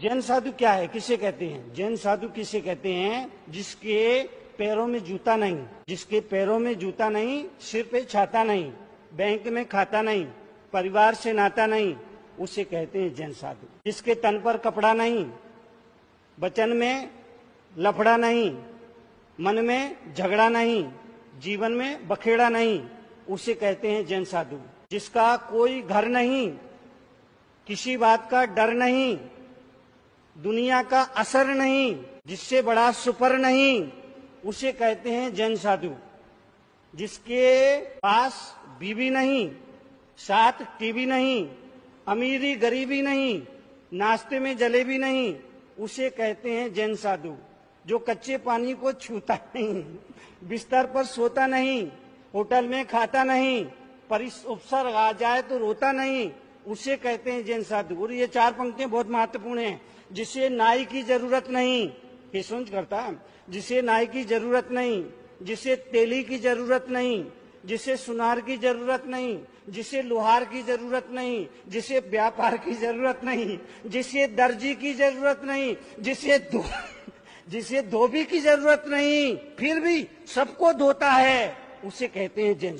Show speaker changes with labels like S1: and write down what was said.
S1: जैन साधु क्या है? किसे कहते हैं? जैन साधु किसे कहते हैं? जिसके पैरों में जूता नहीं, जिसके पैरों में जूता नहीं, सिर पे छाता नहीं, बैंक में खाता नहीं, परिवार से नाता नहीं, उसे कहते हैं जैन साधु। जिसके तन पर कपड़ा नहीं, वचन में लफड़ा नहीं, मन में झगड़ा नहीं, जीवन में बखेड़ा नहीं, उसे कहते हैं जैन साधु। जिसका कोई घर नहीं, किसी बात का डर नहीं दुनिया का असर नहीं, जिससे बड़ा सुपर नहीं, उसे कहते हैं जैन साधु जिसके पास बीवी नहीं, साथ टीवी नहीं, अमीरी गरीबी नहीं, नाश्ते में जलेबी नहीं, उसे कहते हैं जैन साधु जो कच्चे पानी को छूता नहीं, बिस्तर पर सोता नहीं, होटल में खाता नहीं, परिस उपसर्ग आ जाए तो रोता नहीं उसे कहते हैं जैन साधु। और ये चार पंक्तियाँ बहुत महत्वपूर्ण हैं, जिसे नाई की ज़रूरत नहीं। ये सोच करता, जिसे नाई की ज़रूरत नहीं, जिसे तेली की ज़रूरत नहीं, जिसे सुनार की ज़रूरत नहीं, जिसे लोहार की ज़रूरत नहीं, जिसे व्यापार की ज़रूरत नहीं, जिसे दर्जी की ज़रूरत नहीं, जिसे धो, जिसे धोबी की ज़रूरत नहीं, फिर भी सबको धोता है, उसे कहते हैं जैन